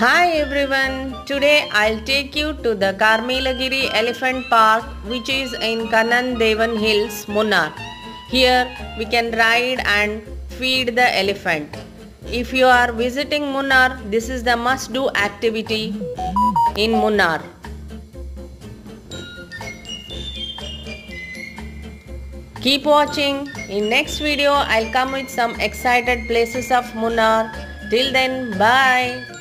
Hi everyone, today I'll take you to the Carmelagiri Elephant Park which is in Kanan Devan Hills, Munnar. Here we can ride and feed the elephant. If you are visiting Munnar, this is the must do activity in Munnar. Keep watching. In next video, I'll come with some excited places of Munnar. Till then, bye.